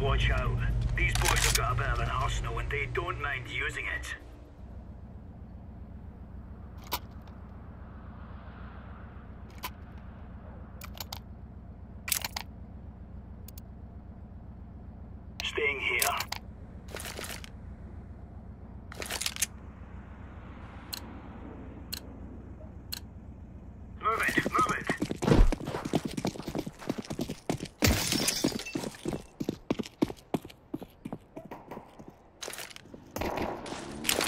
Watch out. These boys have got a bit of an arsenal and they don't mind using it. Staying here. Move it, move it.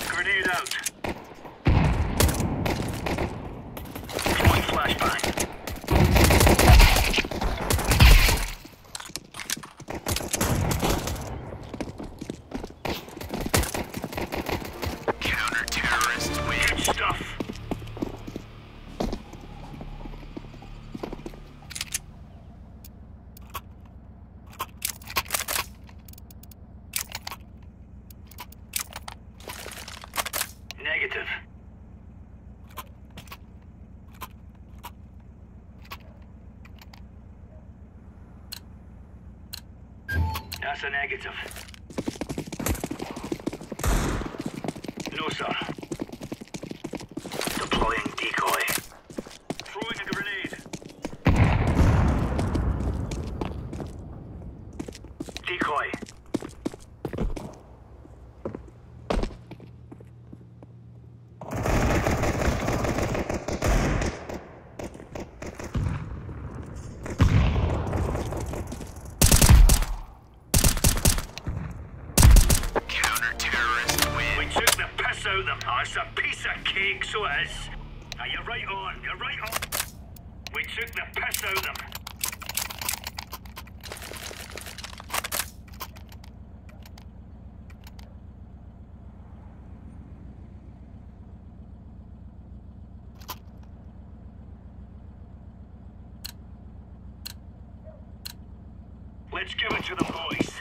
Grenade out. Throwing flashbang. Counter-terrorists win. Good stuff. Negative. That's a negative. No, sir. Deploying decoy. Throwing a grenade. Decoy. Counter-terrorists We win. took the piss out of them. Oh, it's a piece of cake, so it is. Now, you're right on. You're right on. We took the piss out of them. Let's give it to the boys.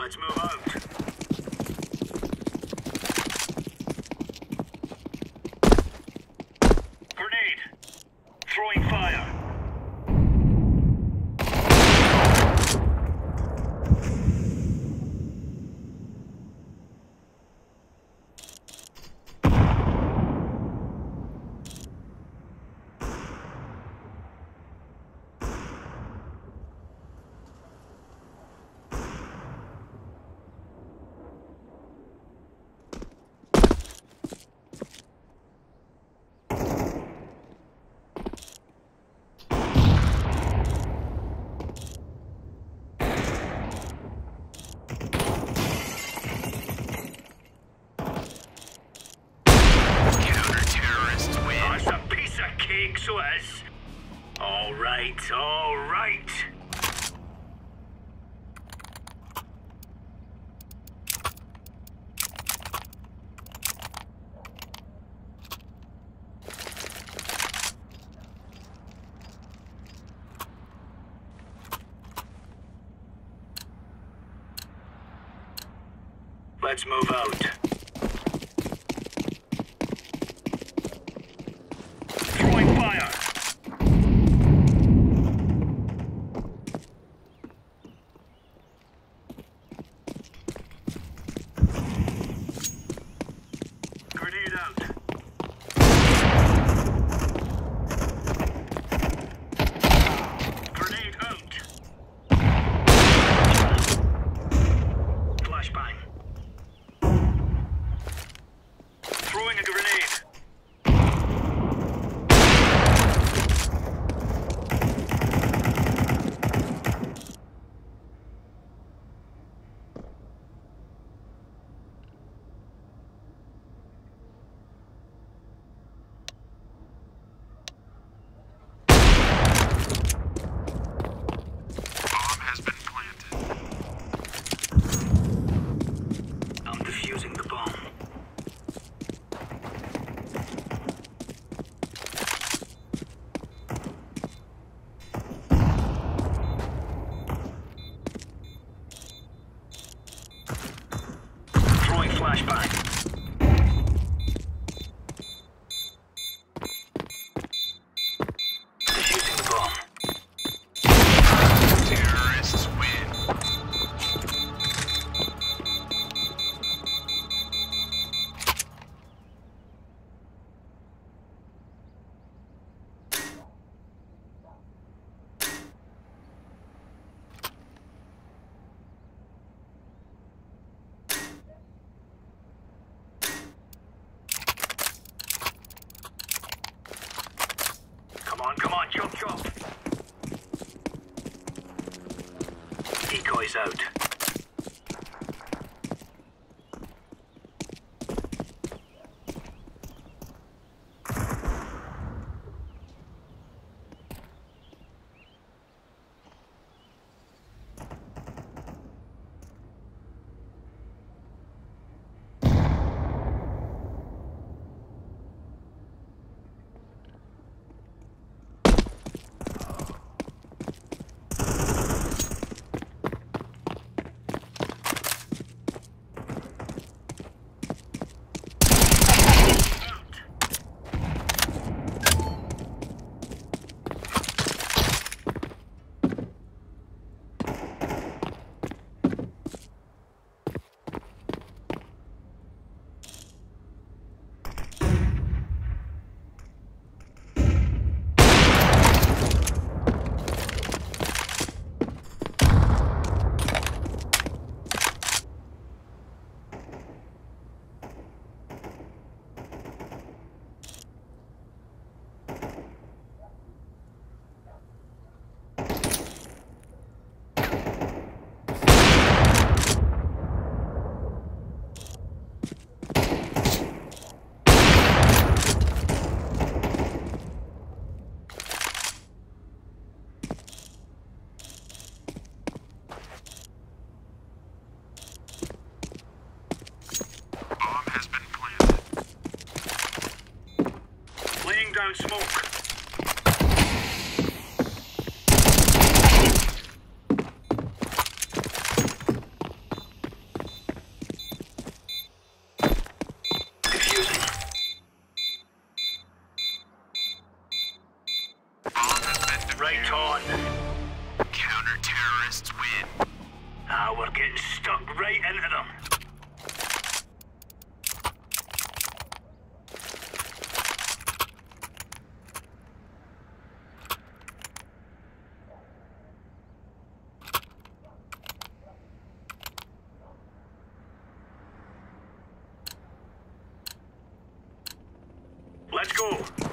Let's move out. All right. Let's move out. is out. smoke. Let's go.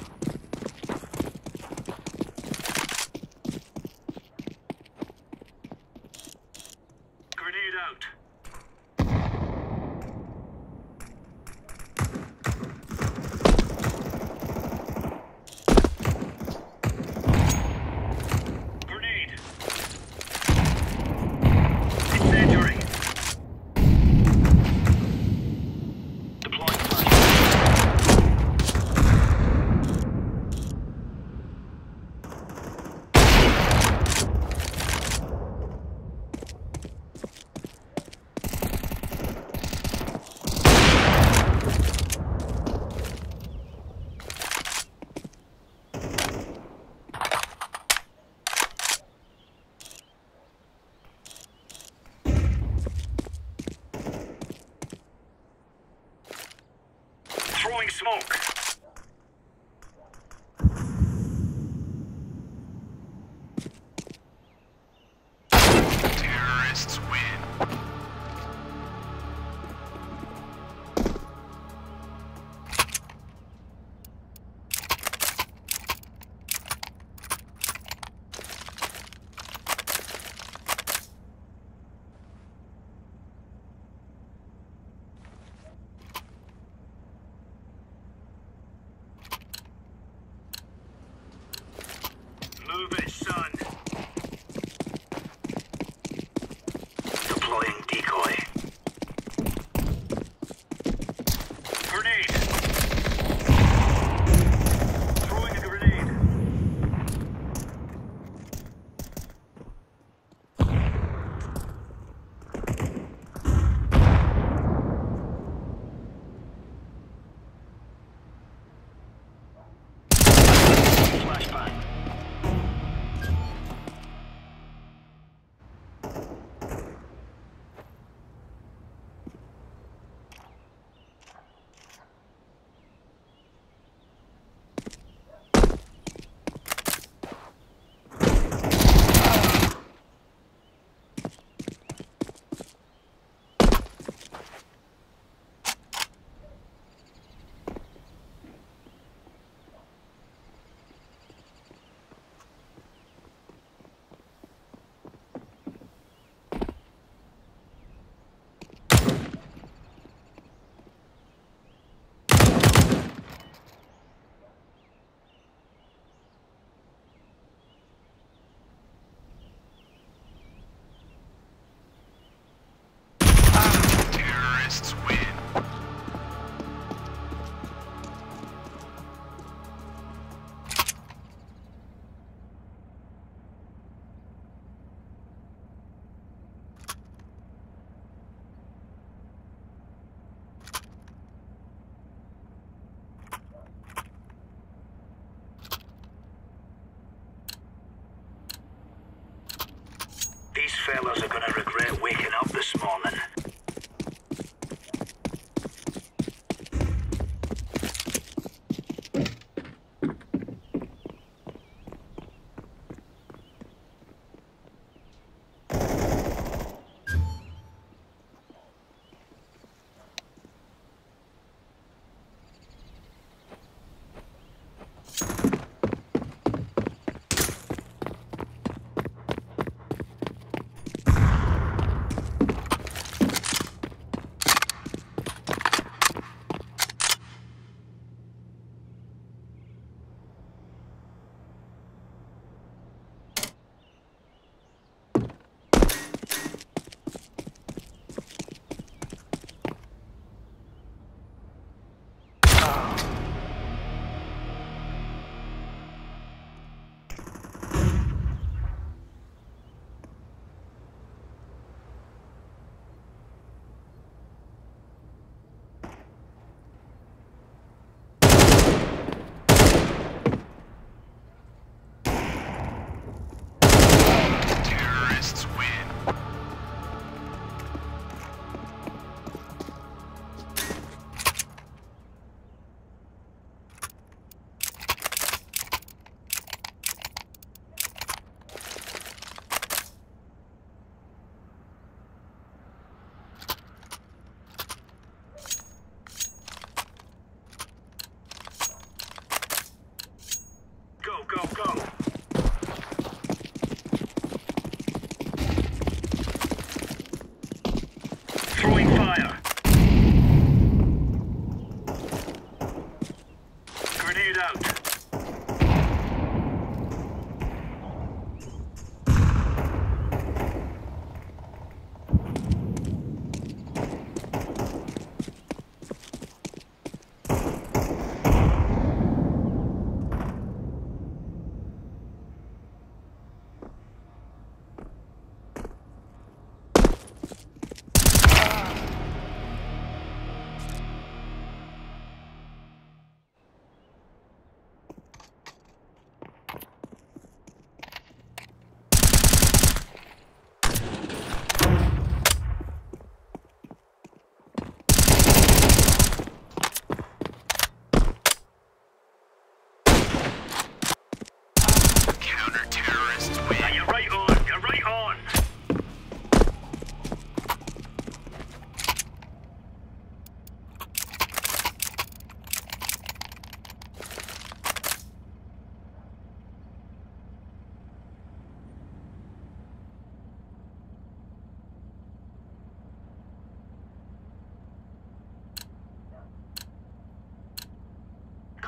Deploying smoke.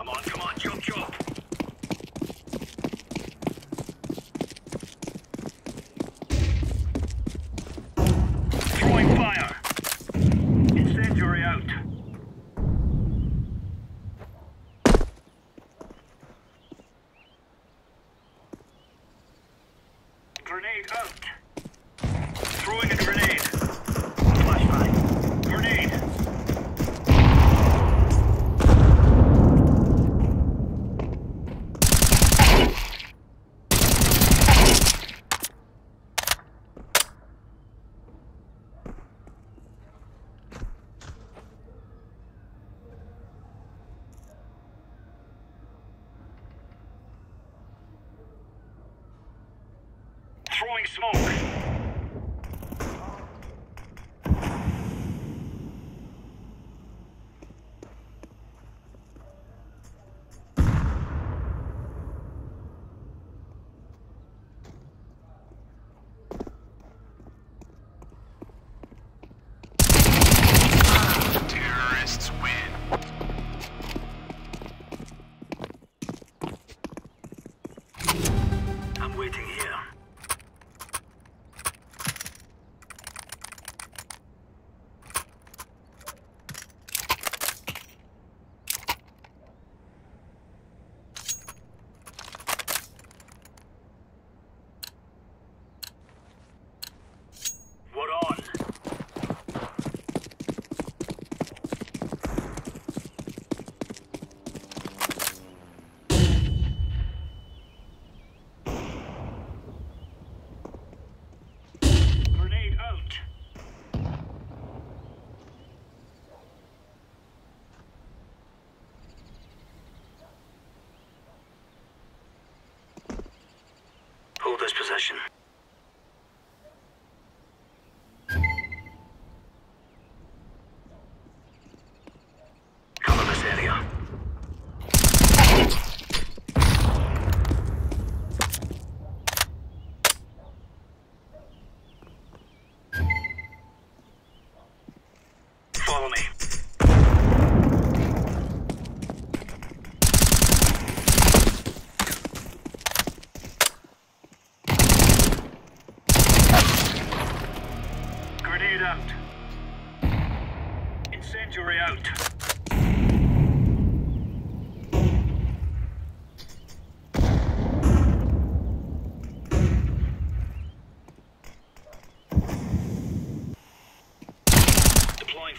Come on, come on. Throwing smoke.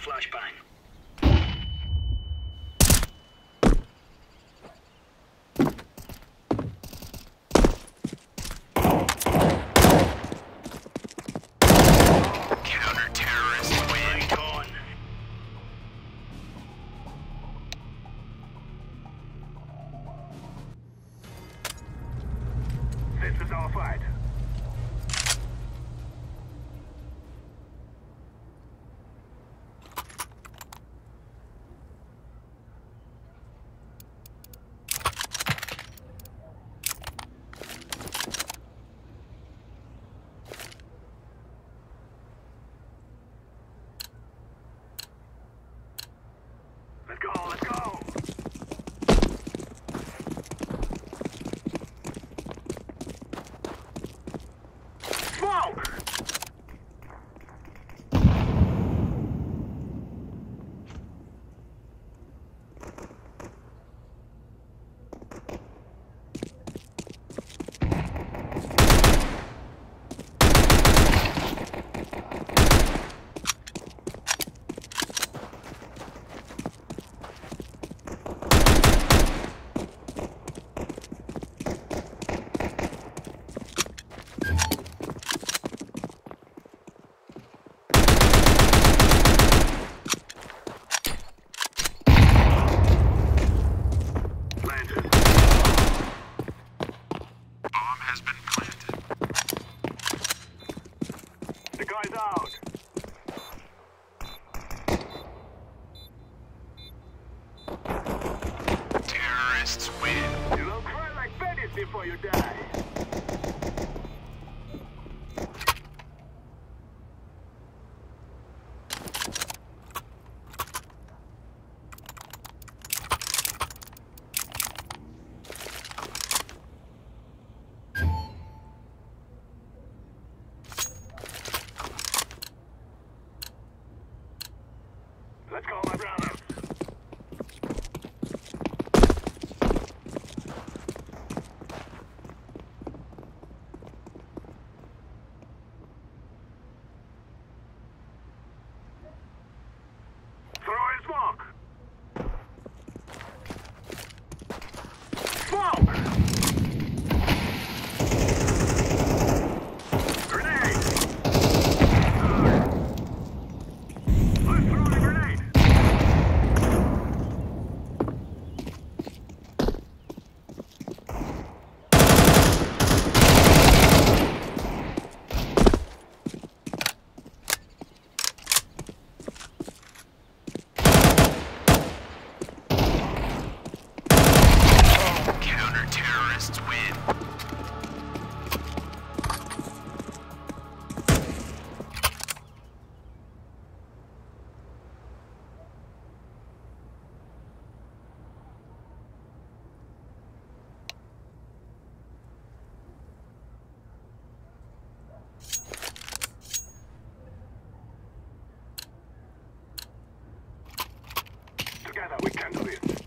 Flashbang. Counter-terrorists win. Right on. This is our fight. Let's go, let's go. Smoke! Landed. Bomb has been planted. The out. we can do it.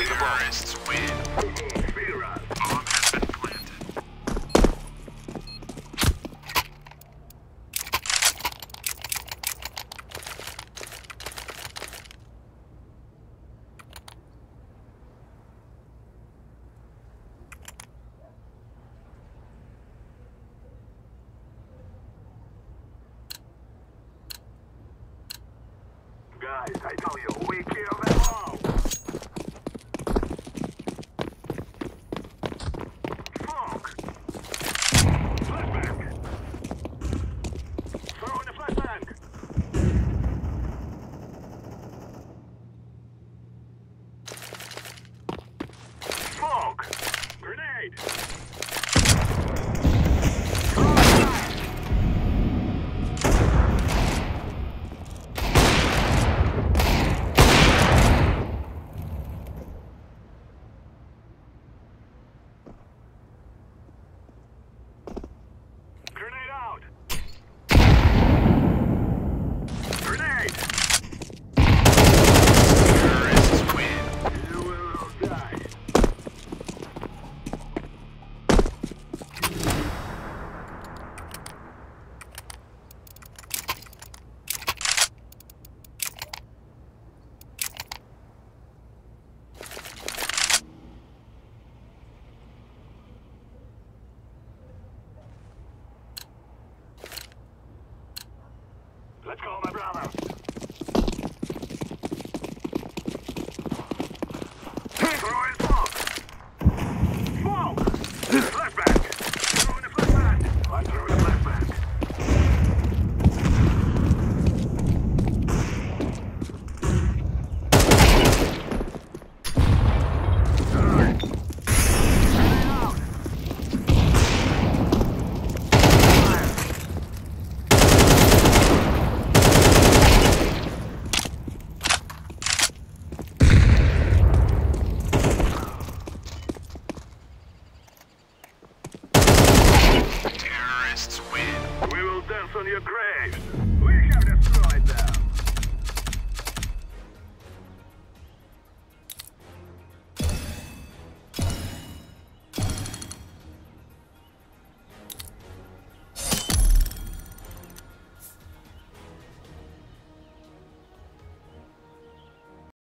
embarrassed win.